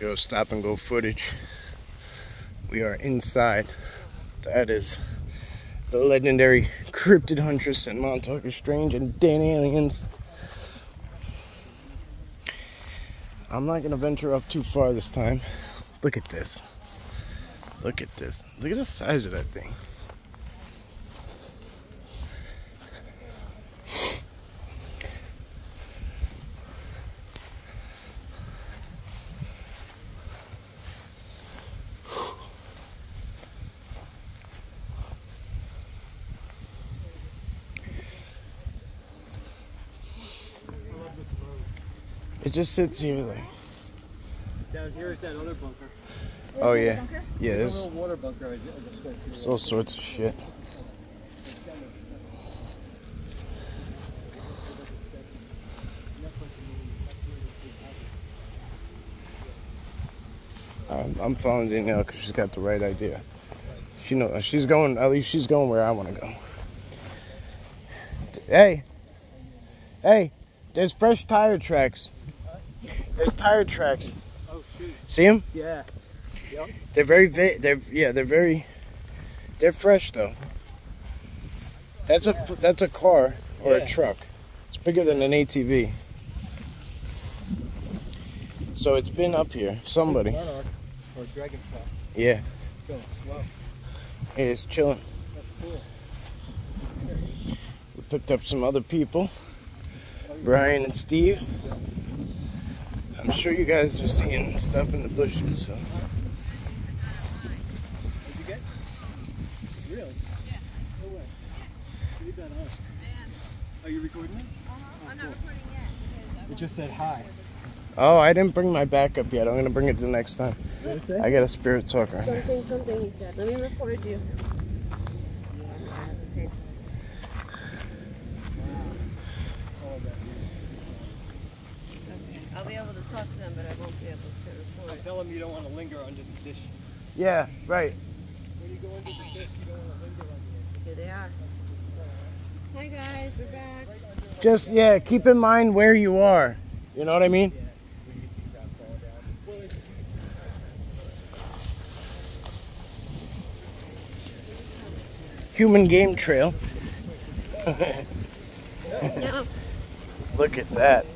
go stop and go footage. We are inside. That is the legendary cryptid huntress and Montauk is Strange and Dan Aliens. I'm not gonna venture up too far this time. Look at this. Look at this. Look at the size of that thing. It just sits here like. Down here is that other bunker. Oh yeah, yeah. There's There's, a little water bunker I just went there's all sorts of shit. I'm, I'm following Danielle because she's got the right idea. She know she's going. At least she's going where I want to go. Hey, hey, there's fresh tire tracks. There's tire tracks. Oh shoot. See them? Yeah. Yep. They're very, they're yeah, they're very, they're fresh though. That's a that's a car or Yeah. a truck. It's bigger than an ATV. So it's been up here. Somebody, or Dragonfly. yeah, Going slow. it is chilling. That's cool. We picked up some other people, Brian and Steve. I'm sure you guys are seeing stuff in the bushes. So What'd you get? Really? Yeah. No way. Leave that on. Are you recording it? I'm not recording yet. It just said hi. oh, I didn't bring my backup yet. I'm gonna bring it the next time. What did it say? I got a spirit talker. Something, something he said. Let me record you. Oh, that- Okay. I'll be able to talk to them, but I won't be able to I record. tell him you don't want to linger under the dish. Yeah, right. When you go under the dish, you don't want to linger under Here they are. Hi guys, we're back. Just yeah, keep in mind where you are. You know what I mean? it. When you see that fall down. Well, it's Human game trail. Look at that.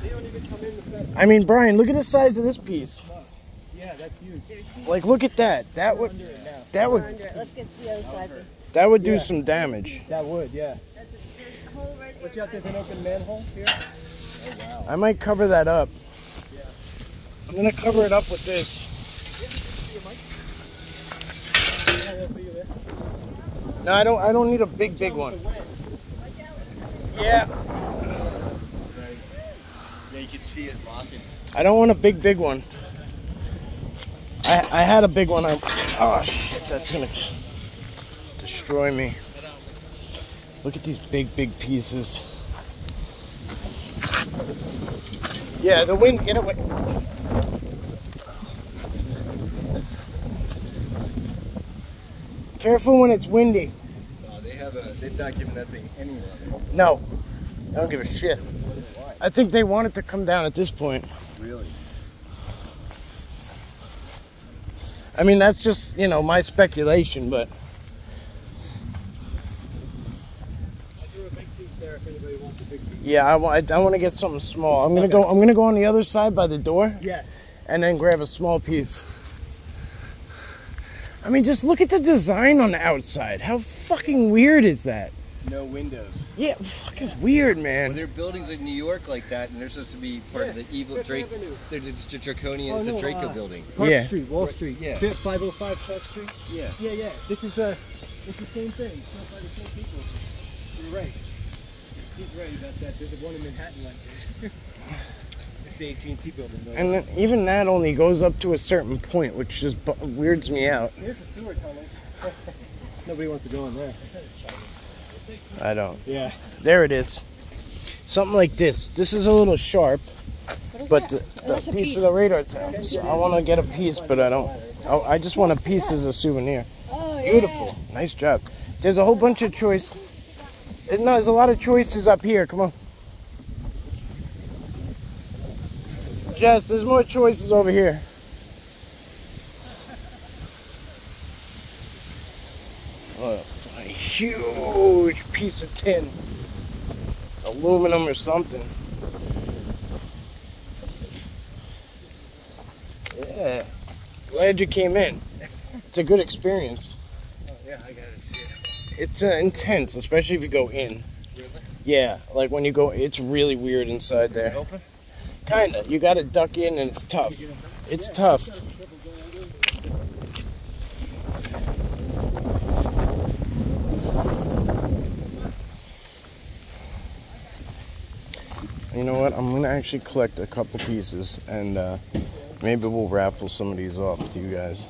They don't even come in the fence. I mean, Brian, look at the size of this piece. Yeah, that's huge. Like, look at that. That would Under it now. that would. Let's get to the other side. That would do Yeah. some damage. That would, yeah. there's a hole right Watch out, there's an open manhole here. I might cover that up. I'm gonna cover it up with this. No, I don't. I don't need a big, big one. Yeah, Yeah, you can see it rocking. I don't want a big, big one. I I had a big one. I, oh shit, that's gonna destroy me. Look at these big, big pieces. Yeah, the wind. Get away. Careful when it's windy. No, they have a. They've not given that thing any. No, I don't give a shit. I think they want it to come down at this point. Really? I mean, that's just, you know, my speculation, but I threw a big piece there if anybody wants a big piece. yeah, I want, I want to get something small. I'm gonna go, I'm gonna go on the other side by the door Yeah. and then grab a small piece. I mean, just look at the design on the outside. How fucking weird is that? No windows. Yeah, fucking weird, Well, man. there are buildings in New York like that, and they're supposed to be part of the evil Fifth Drake. Avenue. They're just a draconian. Oh, it's a Draco uh, building. Park Yeah. Street, Wall Street. yeah. 505 Park Street. Yeah. Yeah, yeah. This is a. It's the same thing. It's not by the same people. You're right. He's right about that. There's a one in Manhattan like this. it's the AT&T building. Though. And then, even that only goes up to a certain point, which just bu- weirds me out. Here's the sewer tunnels. Nobody wants to go in there. I don't. Yeah. There it is. Something like this. This is a little sharp, but that? the, the piece piece. of the radar tower. So I want to get a piece, but I don't. I, I just want a piece as a souvenir. Oh, yeah. Beautiful. Nice job. There's a whole bunch of choice. eh, No, there's a lot of choices up here. Come on. Jess, there's more choices over here. Huge piece of tin, aluminum or something. Yeah, glad you came in. It's a good experience. Oh, yeah, I gotta see it. It's uh, intense, especially if you go in. Really? Yeah, like when you go, it's really weird inside there. Open? Kinda. You gotta duck in and it's tough. It's tough. You know what? I'm gonna actually collect a couple pieces and uh, maybe we'll raffle some of these off to you guys.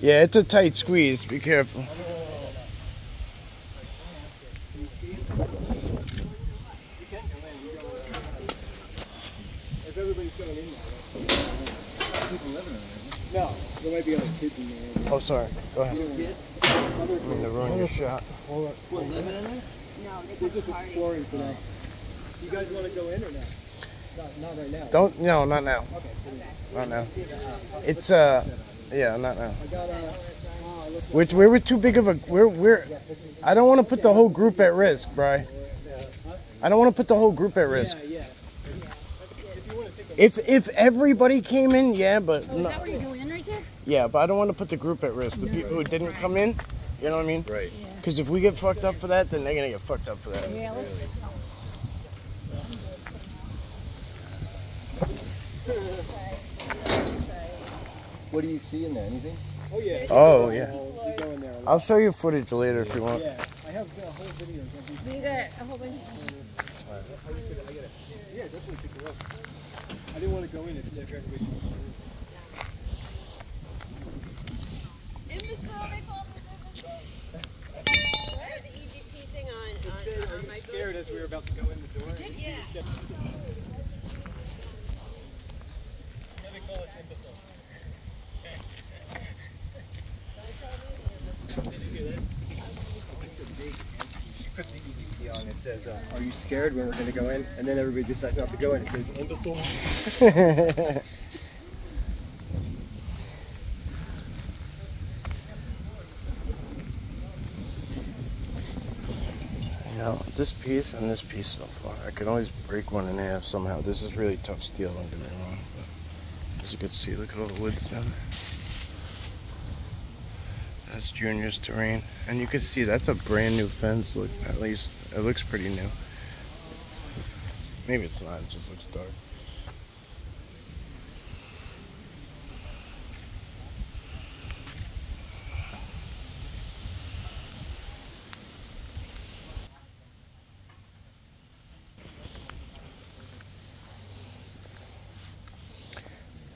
Yeah, it's a tight squeeze. Be careful. If everybody's going in there, right? People living in there. No, there might be other kids in there. Oh, sorry. Go ahead. Kids? Other I'm gonna ruin your shot. Hold on. What, living in there? No, they They're just to party. exploring today. You guys want to go in or not? Not, not right now. Don't. No, not now. Okay, so Not now. It's uh, yeah, not now. I got a. Oh, I looked We're, we're too big of a. We're we're. I don't want to put the whole group at risk, Bry. I don't want to put the whole group at risk. Yeah, yeah. If you want to take a If if everybody came in, yeah, but Oh, is no, that where you go in right there? yeah, but I don't want to put the group at risk. The people who didn't come in, you know what I mean? Right. Because if we get fucked up for that, then they're gonna get fucked up for that. Yeah, let's. What do you see in there? Anything? Oh, yeah. Oh yeah. You go in there. I'll show you footage later if you want. Yeah, I have a whole video. of these. We got a whole bunch. I just gotta, I gotta, yeah, definitely take a look. I didn't want to go in if, if everybody. Are you scared as we were about to go in the door? Yeah. They call us imbeciles. Did you hear that? She puts the EVP on. It says, uh, "Are you scared when we're going to go in?" And then everybody decides not to go in. It says, "Imbecile." You know, this piece and this piece so far, I can always break one in half somehow. This is really tough steel, don't get me wrong. But as you can see, look at all the woods down there. That's Junior's terrain. And you can see that's a brand new fence, look, at least it looks pretty new. Maybe it's not, it just looks dark.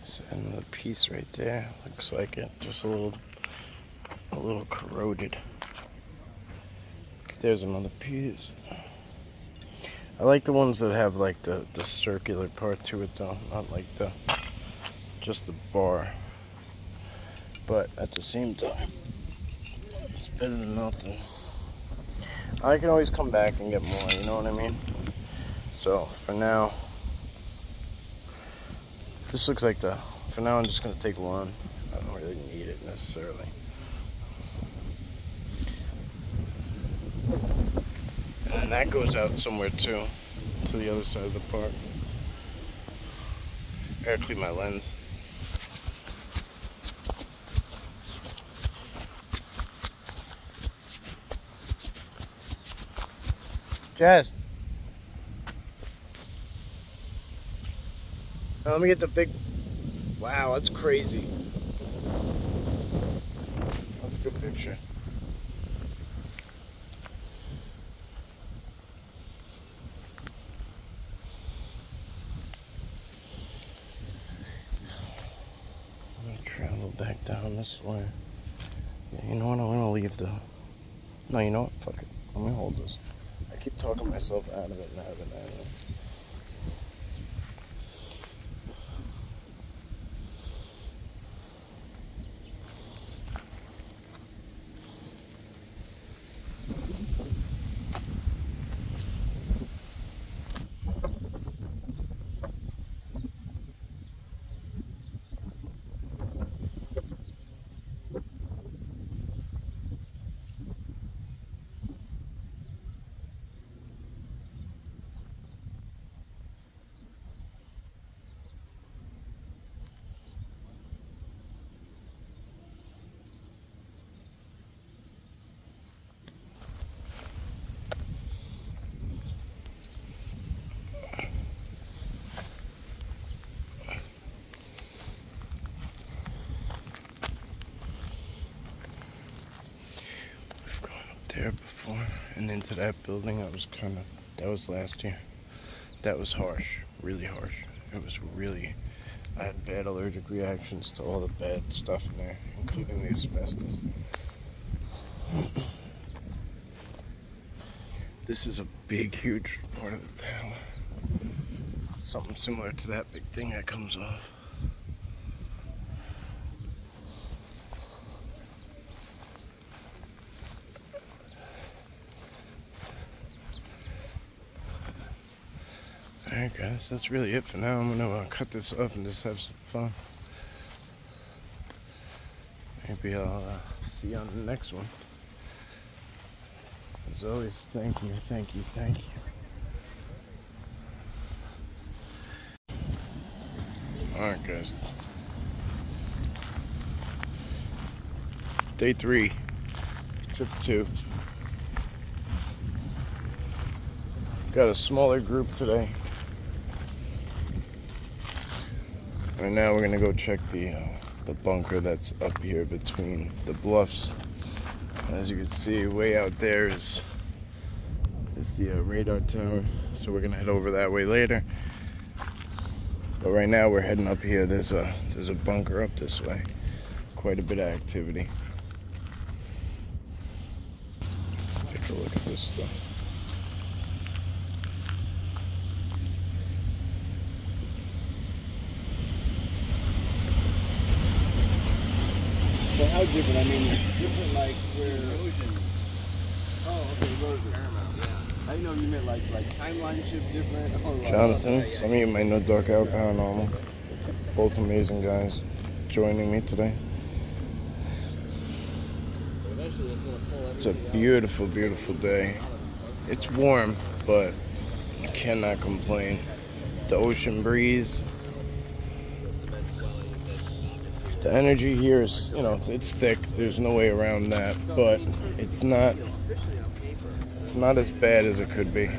So another piece right there. Looks like it. Just a little a little corroded. There's another piece. I like the ones that have like the, the circular part to it though, not like the just the bar. But at the same time, it's better than nothing. I can always come back and get more, you know what I mean? So for now, this looks like the. For now, I'm just gonna take one. I don't really need it necessarily. And that goes out somewhere too, to the other side of the park. Gotta clean my lens. Jazz. Now let me get the big. Wow, that's crazy. That's a good picture. I'm gonna travel back down this way. Yeah, you know what? I'm gonna leave the. No, you know what? Fuck it. Let me hold this. I keep talking myself out of it and it. before, and into that building. That was kind of that was last year. That was harsh, really harsh. It was really. I had bad allergic reactions to all the bad stuff in there, including the asbestos. This is a big, huge part of the town. Something similar to that big thing that comes off. Alright guys, that's really it for now. I'm gonna uh, cut this off and just have some fun. Maybe I'll uh, see you on the next one. As always, thank you, thank you, thank you. Alright guys. Day three, trip two. Got a smaller group today. Right now we're gonna go check the uh, the bunker that's up here between the bluffs. As you can see, way out there is is the uh, radar tower. So we're gonna head over that way later. But right now we're heading up here. There's a there's a bunker up this way. Quite a bit of activity. Let's take a look at this stuff. So how? I mean, it's different like where. Oh, okay, erosion. I didn't know you meant like like timeline shift different. Or like, Jonathan, some of you might know Dark Hour Paranormal. Both amazing guys joining me today. It's gonna pull It's a beautiful, beautiful day. It's warm, but I cannot complain. The ocean breeze, the energy here is, you know, it's, it's thick. There's no way around that, but it's not, it's not as bad as it could be,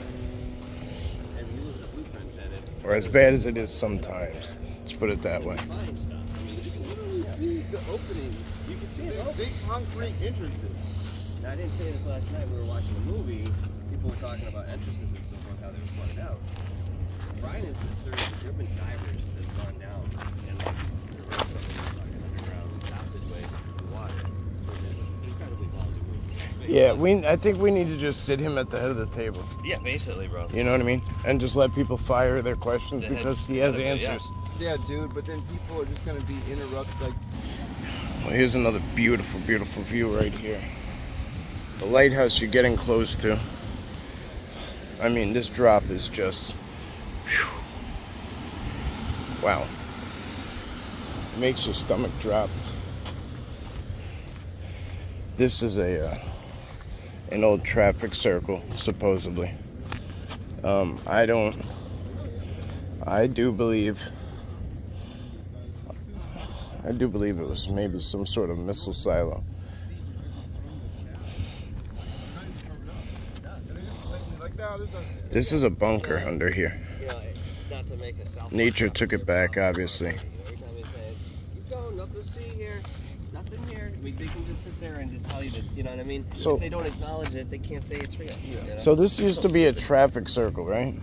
or as bad as it is sometimes. Let's put it that way. You can literally see the openings. You can see the big concrete entrances. I didn't say this last night. We were watching a movie. People were talking about entrances and so forth, how they were flooded out. Brian is. There have been divers that's gone down and like there were some like an underground passageway through the water. So it was an incredibly ballsy move. Yeah, we. I think we need to just sit him at the head of the table. Yeah, basically, bro. You know what I mean? And just let people fire their questions The head- because he has head of it, yeah. answers. Yeah, dude. But then people are just gonna be interrupted. Like, Well, here's another beautiful, beautiful view right here. The lighthouse you're getting close to. I mean, this drop is just. phew. Wow. Makes your stomach drop. This is a uh, an old traffic circle, supposedly. Um, I don't. I do believe I do believe it was maybe some sort of missile silo. This is a bunker under here. Nature took it back, obviously. Every time they say, keep going, nothing here, nothing here. I mean, they can just sit there and just tell you that, you know what I mean? So- if they don't acknowledge it, they can't say it's real. You know? So this It's used so to be a traffic circle, right?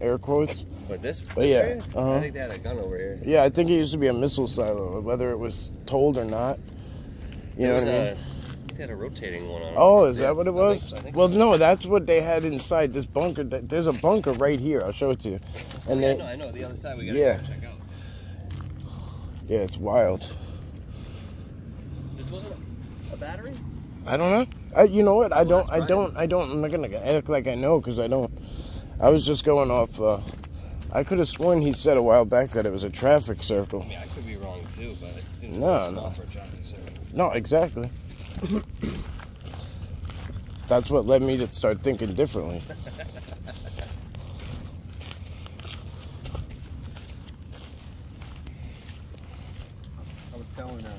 Air quotes. But this, But this yeah, area? uh-huh. I think they had a gun over here. Yeah, I think it used to be a missile silo, whether it was told or not. You know what I mean? They had a rotating one on. it. Oh, is Yeah, that what it was? I think Well, so. no, that's what they had inside this bunker. There's a bunker right here. I'll show it to you. And Yeah, I they, know, I know. The other side we gotta Yeah. go check out. yeah, it's wild. This wasn't a, a battery? I don't know. I, you know what? I don't. that's I right. don't. I don't. I'm not gonna act like I know because I don't. I was just going off. Uh, I could have sworn he said a while back that it was a traffic circle. I mean, I could be wrong too, but it seems No, very no. small for a traffic circle. No, exactly. That's what led me to start thinking differently. I was telling, uh,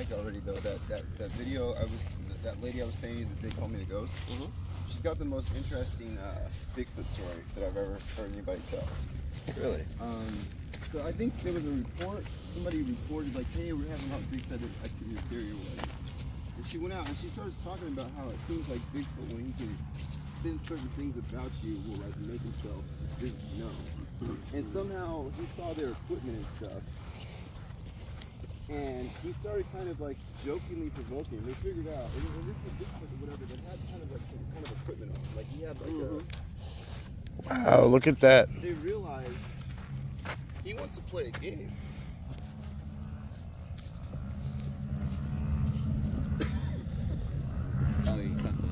I was telling Mike already though that that, that video I was that lady I was saying that they call me the ghost. Mhm. She's got the most interesting uh, Bigfoot story that I've ever heard anybody tell. Really? Um, so I think there was a report. Somebody reported like, "Hey, we're having a lot of Bigfoot activity in area." And she went out and she starts talking about how it seems like Bigfoot, when he can sense certain things about you, will like make himself just known. And somehow he saw their equipment and stuff. And he started kind of like jokingly provoking. They figured out, and, and this is Bigfoot or whatever, that had kind of like some kind of equipment on. Like he had like a mm-hmm. Wow, look at that. They realized he wants to play a game. Oh, you cut the.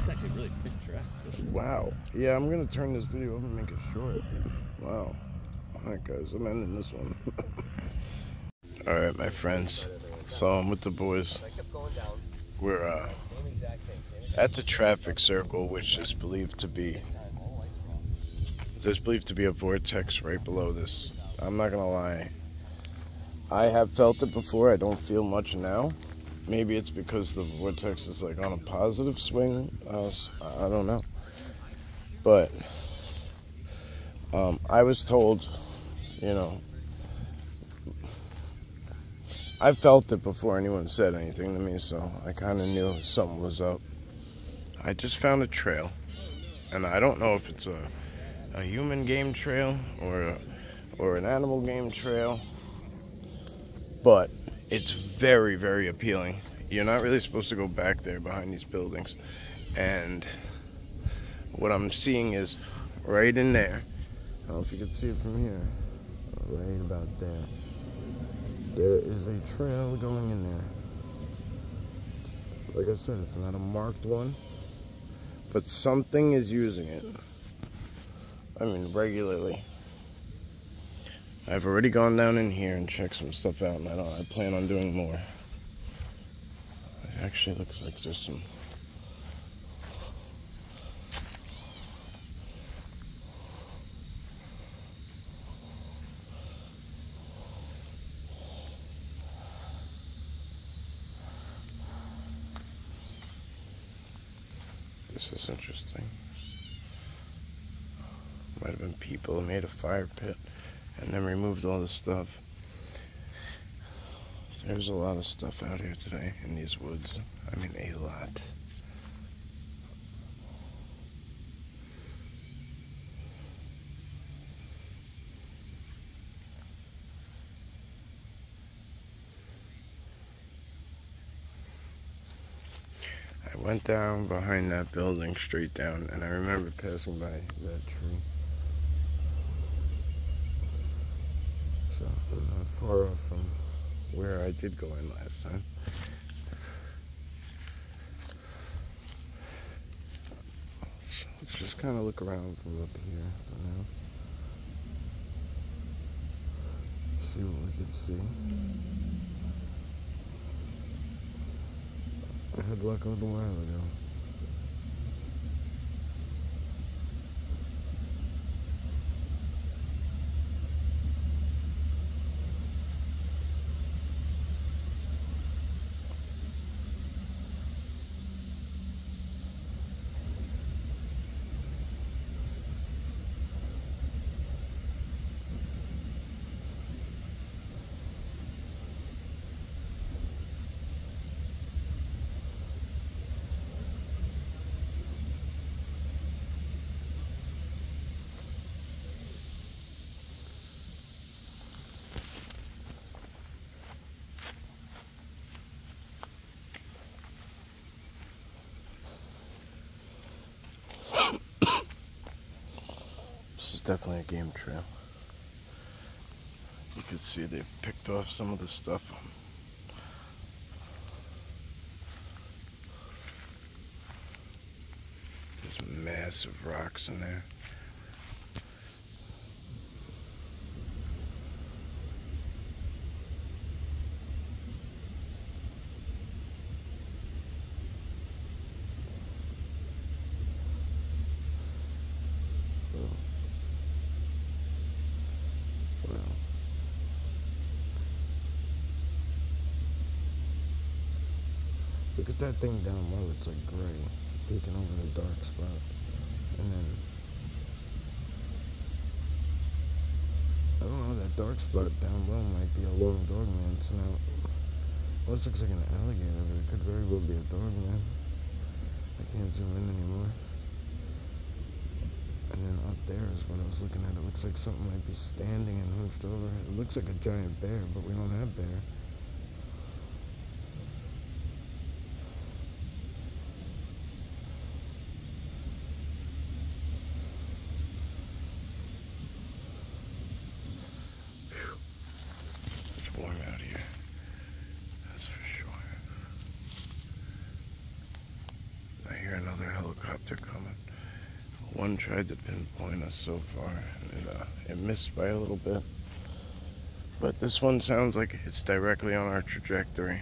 It's actually really picturesque. Wow. Yeah, I'm gonna turn this video up and make it short. Wow. Alright guys, I'm ending this one. Alright my friends. So I'm with the boys. We're uh, at the traffic circle which is believed to be. All there's believed to be a vortex right below this. I'm not gonna lie. I have felt it before, I don't feel much now. Maybe it's because the vortex is like on a positive swing. I don't know. But um, I was told, you know, I felt it before anyone said anything to me, so I kind of knew something was up. I just found a trail, and I don't know if it's a, a human game trail or a, or an animal game trail, but it's very very appealing. You're not really supposed to go back there behind these buildings, and what I'm seeing is right in there. I don't know if you can see it from here, right about there. There is a trail going in there. Like I said, it's not a marked one, but something is using it. I mean, regularly. I've already gone down in here and checked some stuff out, and I. I plan on doing more. It actually looks like there's some. This is interesting. Might have been people who made a fire pit and then removed all the stuff. There's a lot of stuff out here today in these woods. I mean, a lot. I went down behind that building, straight down, and I remember passing by that tree. So, it was not far off from where I did go in last time. Let's just kind of look around from up here for now. See what we can see. I had luck a little while ago. This is definitely a game trail. You can see they've picked off some of the stuff. There's massive rocks in there. Well, look at that thing down low. It's like gray, peeking over the dark spot, and then I don't know. That dark spot down low might be a lone man snout. Well, this looks like an alligator, but it could very well be a dog, man. I can't zoom in anymore. And then up there is what I was looking at. It looks like something might be standing and hunched over. It looks like a giant bear, but we don't have bear. It's warm out here. That's for sure. I hear another helicopter coming. One tried to pinpoint us so far, and it, uh, it missed by a little bit. But this one sounds like it's directly on our trajectory.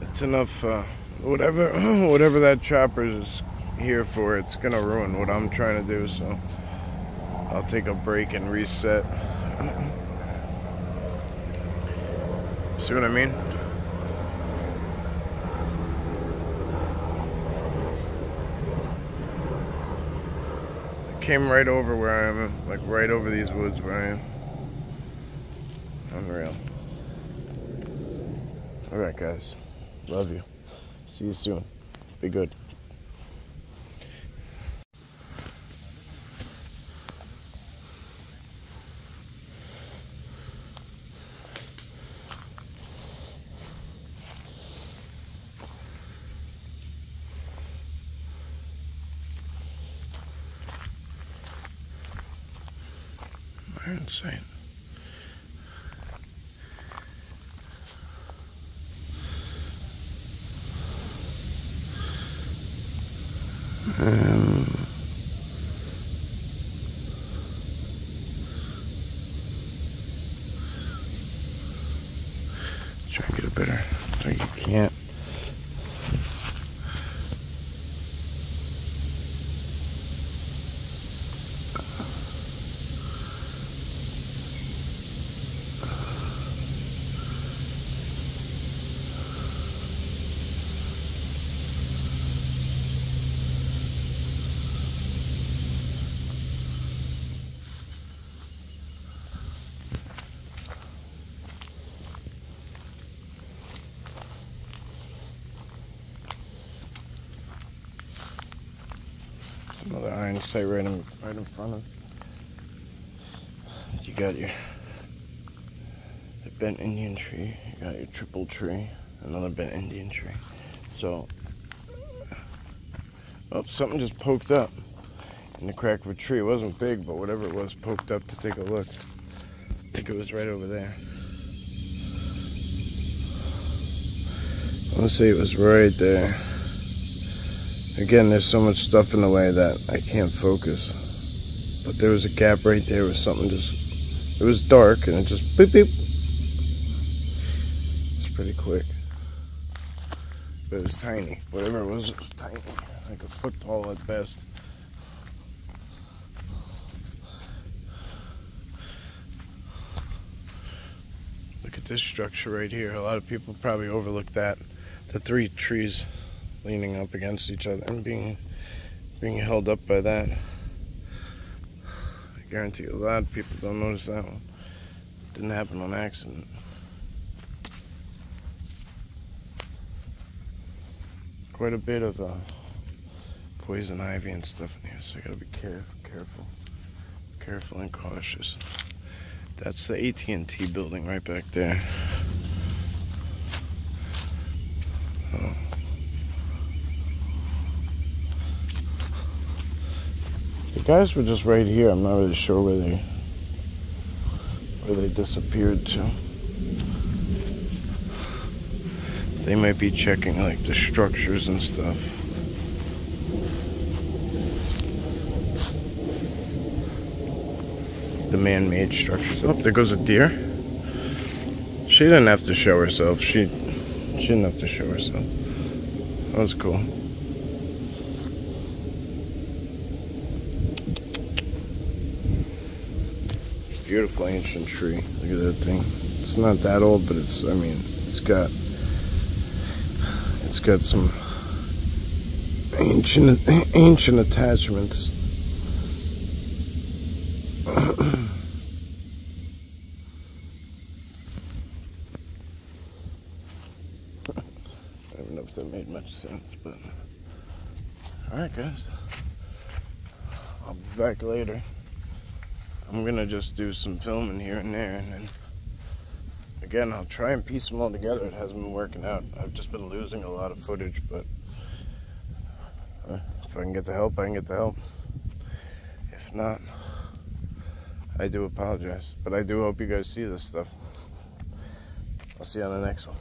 It's enough, uh, whatever, whatever that chopper is here for, it's gonna ruin what I'm trying to do, so I'll take a break and reset. See what I mean? Came right over where I am, like right over these woods where I am. Unreal. Alright, guys. Love you. See you soon. Be good. Iron sight. Um, try and get a better. Like you can't. Sight right in right in front of. You got your bent Indian tree. You got your triple tree. Another bent Indian tree. So, oh, something just poked up in the crack of a tree. It wasn't big, but whatever it was poked up to take a look. I think it was right over there. Want to say it was right there. Again, there's so much stuff in the way that I can't focus. But there was a gap right there with something just, it was dark and it just beep beep. It's pretty quick. But it was tiny. Whatever it was, it was tiny. Like a football at best. Look at this structure right here. A lot of people probably overlook that. The three trees leaning up against each other and being being held up by that. I guarantee you a lot of people don't notice that one. Didn't happen on accident. Quite a bit of uh, poison ivy and stuff in here, so you gotta be careful, careful, careful and cautious. That's the AT&T building right back there. Guys were just right here. I'm not really sure where they where they disappeared to. They might be checking like the structures and stuff. The man-made structures. Oh, there goes a deer. She didn't have to show herself. She she didn't have to show herself. That was cool. Beautiful ancient tree. Look at that thing. It's not that old, but it's, I mean, it's got, it's got some ancient, ancient attachments. I don't know if that made much sense, but alright, guys. I'll be back later. I'm gonna just do some filming here and there, and then again, I'll try and piece them all together. It hasn't been working out. I've just been losing a lot of footage, but uh, if I can get the help, I can get the help. If not, I do apologize, but I do hope you guys see this stuff. I'll see you on the next one.